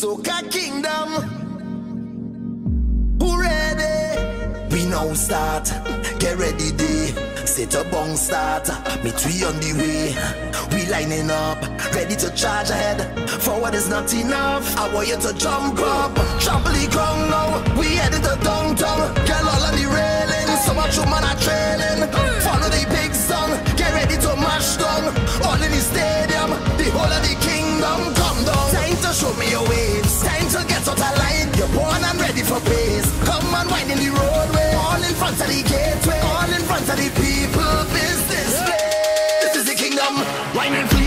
Soca Kingdom. Who ready? We now start. Get ready, day. Set a bong start. Me three on the way. We lining up, ready to charge ahead. Forward is not enough. I want you to jump up. Trample the ground now. front of the gateway, all in front of the people business. This is the kingdom, wine and